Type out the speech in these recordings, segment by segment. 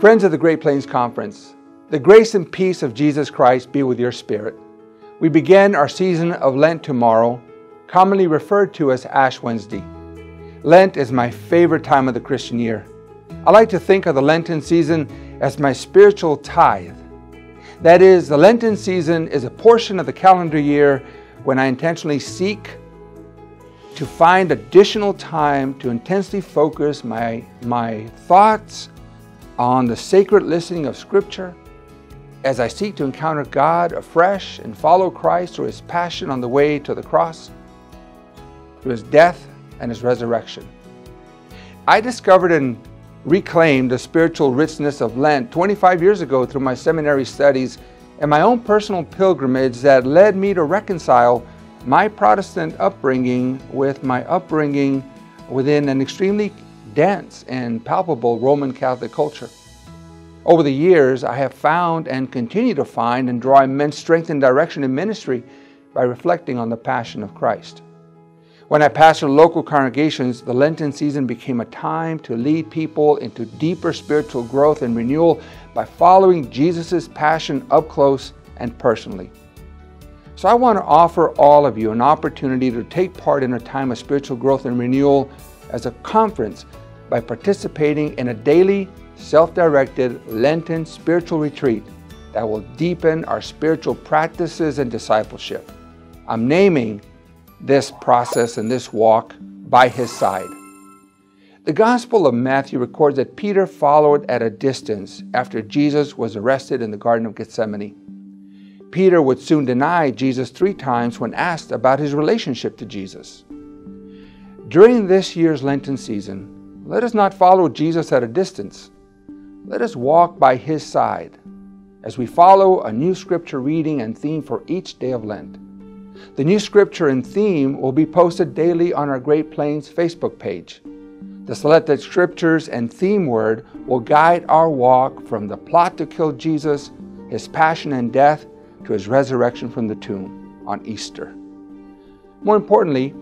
Friends of the Great Plains Conference, the grace and peace of Jesus Christ be with your spirit. We begin our season of Lent tomorrow, commonly referred to as Ash Wednesday. Lent is my favorite time of the Christian year. I like to think of the Lenten season as my spiritual tithe. That is, the Lenten season is a portion of the calendar year when I intentionally seek to find additional time to intensely focus my, my thoughts on the sacred listening of Scripture as I seek to encounter God afresh and follow Christ through His passion on the way to the cross, through His death and His resurrection. I discovered and reclaimed the spiritual richness of Lent 25 years ago through my seminary studies and my own personal pilgrimage that led me to reconcile my Protestant upbringing with my upbringing within an extremely dense and palpable Roman Catholic culture. Over the years, I have found and continue to find and draw immense strength and direction in ministry by reflecting on the passion of Christ. When I pastored local congregations, the Lenten season became a time to lead people into deeper spiritual growth and renewal by following Jesus' passion up close and personally. So I want to offer all of you an opportunity to take part in a time of spiritual growth and renewal as a conference by participating in a daily, self-directed Lenten spiritual retreat that will deepen our spiritual practices and discipleship. I'm naming this process and this walk by his side. The Gospel of Matthew records that Peter followed at a distance after Jesus was arrested in the Garden of Gethsemane. Peter would soon deny Jesus three times when asked about his relationship to Jesus. During this year's Lenten season, let us not follow Jesus at a distance. Let us walk by his side as we follow a new scripture reading and theme for each day of Lent. The new scripture and theme will be posted daily on our Great Plains Facebook page. The selected scriptures and theme word will guide our walk from the plot to kill Jesus, his passion and death, to his resurrection from the tomb on Easter. More importantly,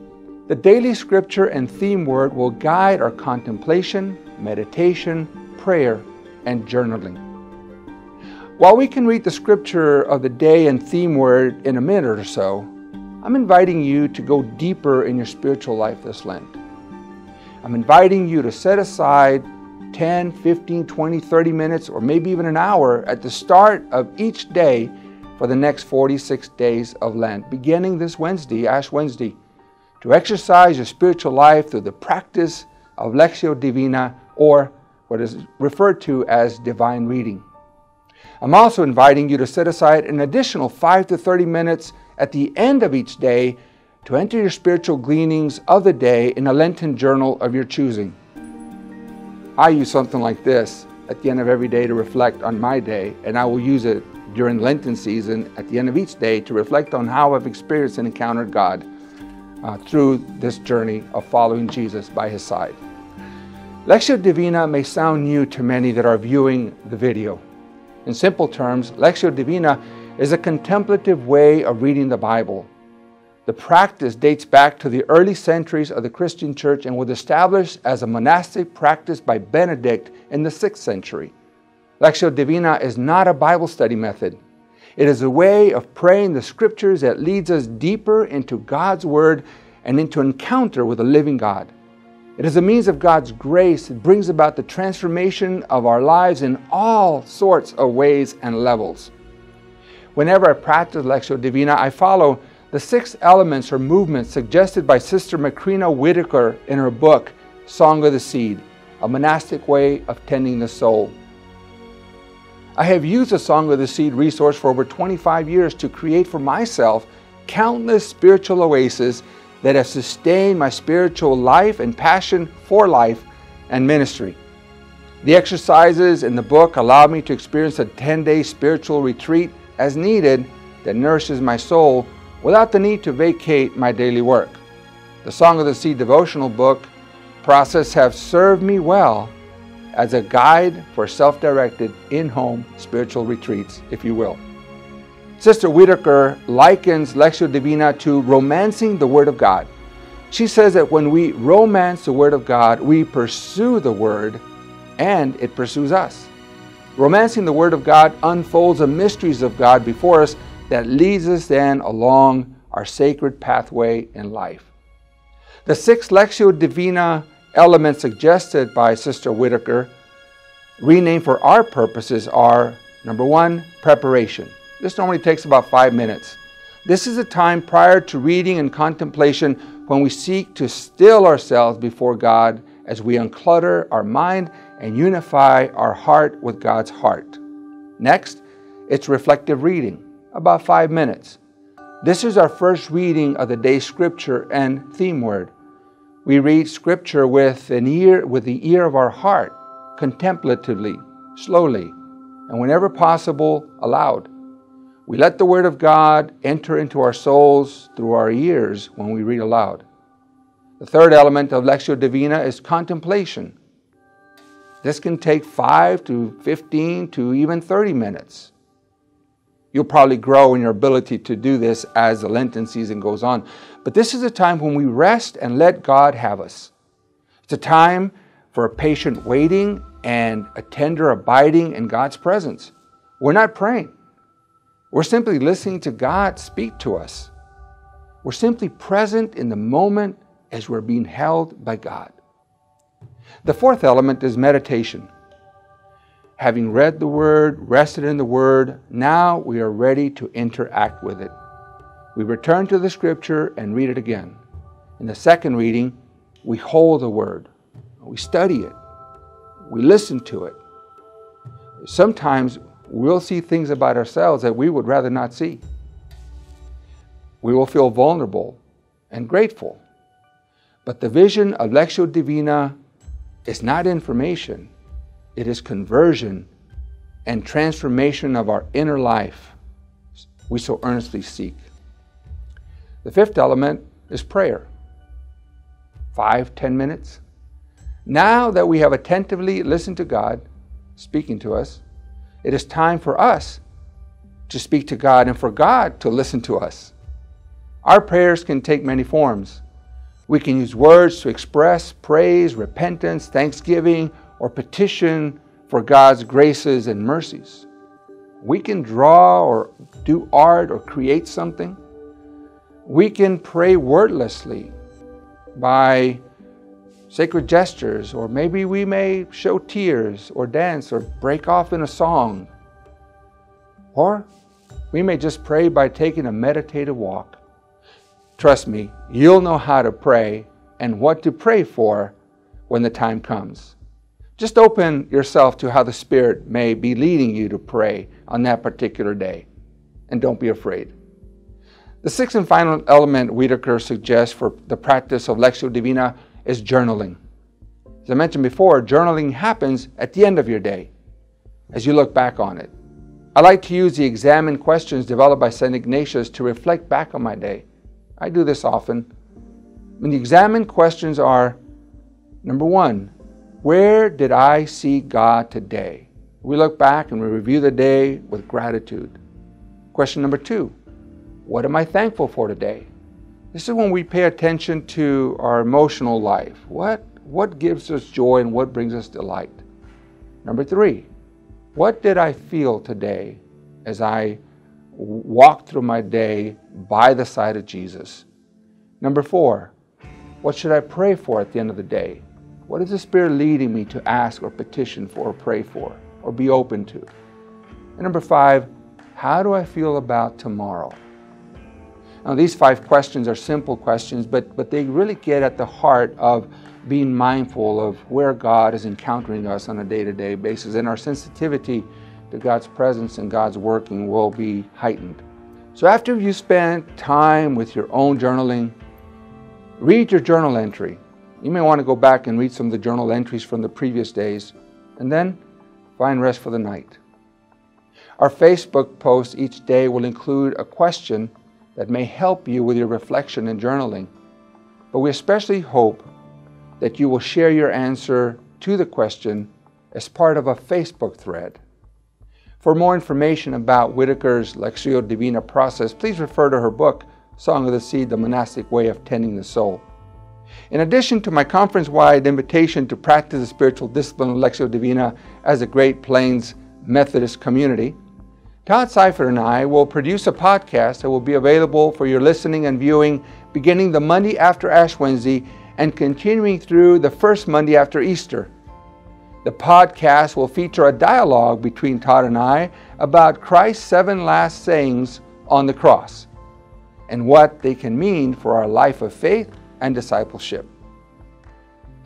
the daily scripture and theme word will guide our contemplation, meditation, prayer, and journaling. While we can read the scripture of the day and theme word in a minute or so, I'm inviting you to go deeper in your spiritual life this Lent. I'm inviting you to set aside 10, 15, 20, 30 minutes, or maybe even an hour at the start of each day for the next 46 days of Lent, beginning this Wednesday, Ash Wednesday, to exercise your spiritual life through the practice of Lectio Divina, or what is referred to as divine reading. I'm also inviting you to set aside an additional 5 to 30 minutes at the end of each day to enter your spiritual gleanings of the day in a Lenten journal of your choosing. I use something like this at the end of every day to reflect on my day, and I will use it during Lenten season at the end of each day to reflect on how I've experienced and encountered God uh, through this journey of following Jesus by His side. Lectio Divina may sound new to many that are viewing the video. In simple terms, Lectio Divina is a contemplative way of reading the Bible. The practice dates back to the early centuries of the Christian church and was established as a monastic practice by Benedict in the 6th century. Lectio Divina is not a Bible study method. It is a way of praying the scriptures that leads us deeper into God's Word and into encounter with a living God. It is a means of God's grace that brings about the transformation of our lives in all sorts of ways and levels. Whenever I practice Lectio Divina, I follow the six elements or movements suggested by Sister Macrina Wiederkehr in her book, Song of the Seed, a monastic way of tending the soul. I have used the Song of the Seed resource for over 25 years to create for myself countless spiritual oases that have sustained my spiritual life and passion for life and ministry. The exercises in the book allow me to experience a 10 day spiritual retreat as needed that nourishes my soul without the need to vacate my daily work. The Song of the Seed devotional book process have served me well as a guide for self-directed in-home spiritual retreats, if you will. Sister Wiederkehr likens Lectio Divina to romancing the Word of God. She says that when we romance the Word of God, we pursue the Word and it pursues us. Romancing the Word of God unfolds the mysteries of God before us that leads us then along our sacred pathway in life. The six Lectio Divina elements suggested by Sister Wiederkehr, renamed for our purposes, are number one, preparation. This normally takes about five minutes. This is a time prior to reading and contemplation when we seek to still ourselves before God as we unclutter our mind and unify our heart with God's heart. Next, it's reflective reading, about five minutes. This is our first reading of the day's scripture and theme word. We read scripture with an ear with the ear of our heart, contemplatively, slowly, and whenever possible, aloud. We let the Word of God enter into our souls through our ears when we read aloud. The third element of Lectio Divina is contemplation. This can take 5 to 15 to even 30 minutes. You'll probably grow in your ability to do this as the Lenten season goes on. But this is a time when we rest and let God have us. It's a time for a patient waiting and a tender abiding in God's presence. We're not praying. We're simply listening to God speak to us. We're simply present in the moment as we're being held by God. The fourth element is meditation. Having read the Word, rested in the Word, now we are ready to interact with it. We return to the Scripture and read it again. In the second reading, we hold the Word, we study it, we listen to it. Sometimes we'll see things about ourselves that we would rather not see. We will feel vulnerable and grateful. But the vision of Lectio Divina is not information, it is conversion and transformation of our inner life we so earnestly seek. The fifth element is prayer. Five, ten minutes. Now that we have attentively listened to God speaking to us, it is time for us to speak to God and for God to listen to us. Our prayers can take many forms. We can use words to express praise, repentance, thanksgiving, or petition for God's graces and mercies. We can draw or do art or create something. We can pray wordlessly by sacred gestures, or maybe we may show tears or dance or break off in a song. Or we may just pray by taking a meditative walk. Trust me, you'll know how to pray and what to pray for when the time comes. Just open yourself to how the Spirit may be leading you to pray on that particular day. And don't be afraid. The sixth and final element Wiederkehr suggests for the practice of Lectio Divina is journaling. As I mentioned before, journaling happens at the end of your day as you look back on it. I like to use the examen questions developed by St. Ignatius to reflect back on my day. I do this often. And the examen questions are number one, where did I see God today? We look back and we review the day with gratitude. Question number two, what am I thankful for today? This is when we pay attention to our emotional life. What, what gives us joy and what brings us delight? Number three, what did I feel today as I walked through my day by the side of Jesus? Number four, what should I pray for at the end of the day? What is the Spirit leading me to ask or petition for or pray for or be open to? And number five, how do I feel about tomorrow? Now, these five questions are simple questions, but, but they really get at the heart of being mindful of where God is encountering us on a day to day basis, and our sensitivity to God's presence and God's working will be heightened. So, after you spend time with your own journaling, read your journal entry. You may want to go back and read some of the journal entries from the previous days, and then find rest for the night. Our Facebook post each day will include a question that may help you with your reflection and journaling. But we especially hope that you will share your answer to the question as part of a Facebook thread. For more information about Wiederkehr's Lectio Divina process, please refer to her book, Song of the Seed, The Monastic Way of Tending the Soul. In addition to my conference wide invitation to practice the spiritual discipline of Lectio Divina as a Great Plains Methodist community, Todd Seifert and I will produce a podcast that will be available for your listening and viewing beginning the Monday after Ash Wednesday and continuing through the first Monday after Easter. The podcast will feature a dialogue between Todd and I about Christ's seven last sayings on the cross and what they can mean for our life of faith and discipleship.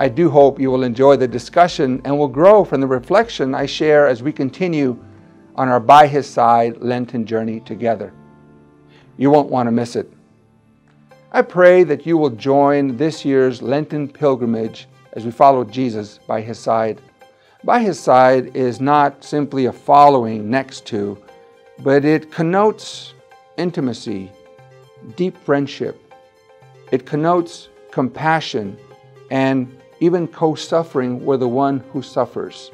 I do hope you will enjoy the discussion and will grow from the reflection I share as we continue on our By His Side Lenten journey together. You won't want to miss it. I pray that you will join this year's Lenten pilgrimage as we follow Jesus by His side. By His side is not simply a following next to, but it connotes intimacy, deep friendship. It connotes compassion and even co suffering with the one who suffers.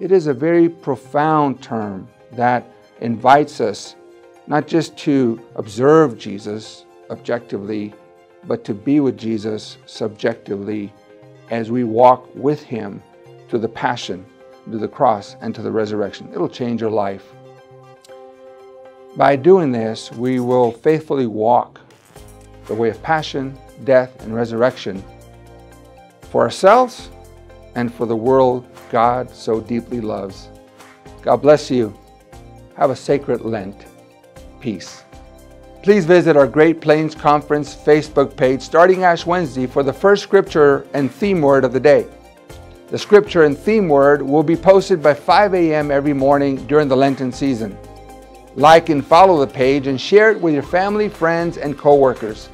It is a very profound term that invites us not just to observe Jesus objectively, but to be with Jesus subjectively as we walk with Him to the passion, to the cross, and to the resurrection. It'll change your life. By doing this, we will faithfully walk the way of passion, death, and resurrection for ourselves and for the world God so deeply loves. God bless you. Have a sacred Lent. Peace. Please visit our Great Plains Conference Facebook page starting Ash Wednesday for the first scripture and theme word of the day. The scripture and theme word will be posted by 5 a.m. every morning during the Lenten season. Like and follow the page and share it with your family, friends, and coworkers.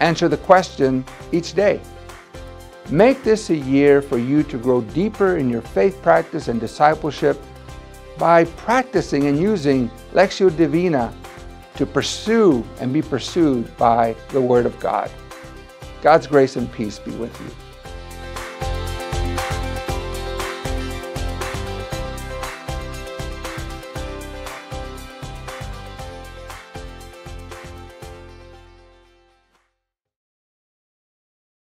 Answer the question each day. Make this a year for you to grow deeper in your faith practice and discipleship by practicing and using Lectio Divina to pursue and be pursued by the Word of God. God's grace and peace be with you.